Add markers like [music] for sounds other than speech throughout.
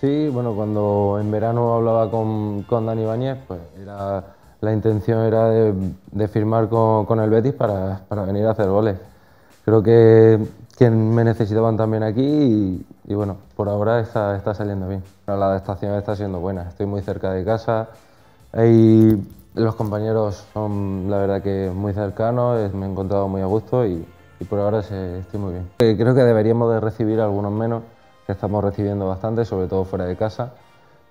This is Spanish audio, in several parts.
Sí, bueno, cuando en verano hablaba con, con Dani Bañez, pues era, la intención era de, firmar con, con, el Betis para, para, venir a hacer goles. Creo que, que me necesitaban también aquí y, y, bueno, por ahora está, está saliendo bien. La adaptación está siendo buena, estoy muy cerca de casa y los compañeros son la verdad que muy cercanos, me he encontrado muy a gusto y, y por ahora estoy muy bien. Eh, creo que deberíamos de recibir algunos menos, que estamos recibiendo bastante, sobre todo fuera de casa,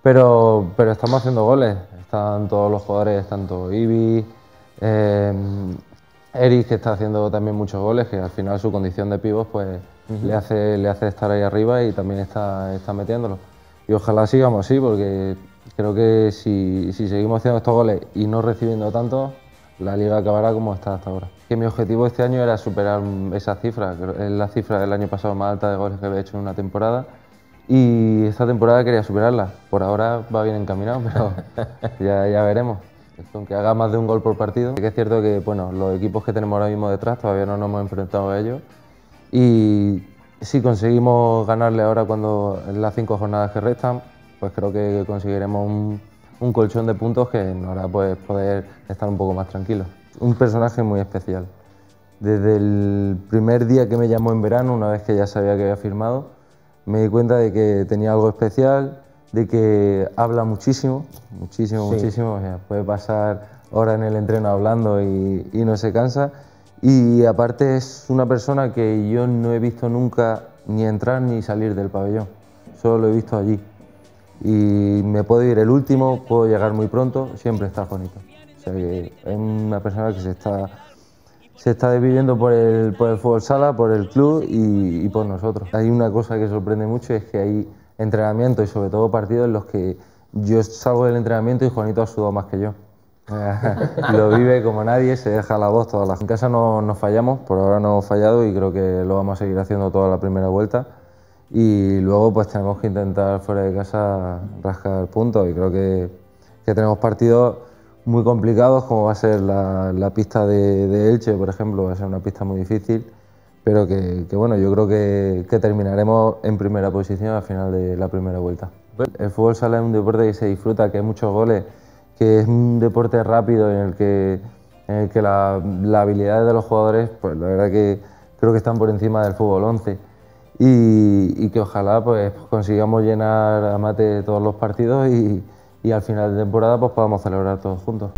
pero, pero estamos haciendo goles. Están todos los jugadores, tanto Ibi, eh, Eric, que está haciendo también muchos goles, que al final su condición de pivos pues, le, hace, le hace estar ahí arriba y también está, está metiéndolo. Y ojalá sigamos así, porque creo que si, si seguimos haciendo estos goles y no recibiendo tanto, la liga acabará como está hasta ahora. Que mi objetivo este año era superar esa cifra, es la cifra del año pasado más alta de goles que había hecho en una temporada y esta temporada quería superarla. Por ahora va bien encaminado, [laughs] pero ya, ya veremos. Aunque haga más de un gol por partido, que es cierto que bueno, los equipos que tenemos ahora mismo detrás todavía no nos hemos enfrentado a ellos y si conseguimos ganarle ahora cuando en las cinco jornadas que restan, pues creo que conseguiremos un, un colchón de puntos que nos hará pues, poder estar un poco más tranquilos. Un personaje muy especial. Desde el primer día que me llamó en verano, una vez que ya sabía que había firmado, me di cuenta de que tenía algo especial, de que habla muchísimo, muchísimo, muchísimo. O sea, puede pasar horas en el entreno hablando y, y no se cansa. Y aparte es una persona que yo no he visto nunca ni entrar ni salir del pabellón, solo lo he visto allí y me puedo ir el último, puedo llegar muy pronto, siempre está bonito. O sea que es una persona que se está, se está desviviendo por el, por el fútbol sala, por el club y, y, por nosotros. Hay una cosa que sorprende mucho es que hay entrenamientos y sobre todo partidos en los que yo salgo del entrenamiento y Juanito ha sudado más que yo. [laughs] lo vive como nadie, se deja la voz toda la En casa no nos fallamos, por ahora no hemos fallado y creo que lo vamos a seguir haciendo toda la primera vuelta y luego pues tenemos que intentar fuera de casa rascar puntos. Y creo que, tenemos partidos muy complicados como va a ser la, pista de, Elche, por ejemplo, va a ser una pista muy difícil, pero que, bueno, yo creo que, terminaremos en primera posición al final de la primera vuelta. El fútbol sala es un deporte que se disfruta, que hay muchos goles, que es un deporte rápido en el que, en el que la, la de los jugadores, pues la verdad que creo que están por encima del fútbol 11 y, y, que ojalá pues consigamos llenar a mate todos los partidos y, y al final de temporada pues podamos celebrar todos juntos.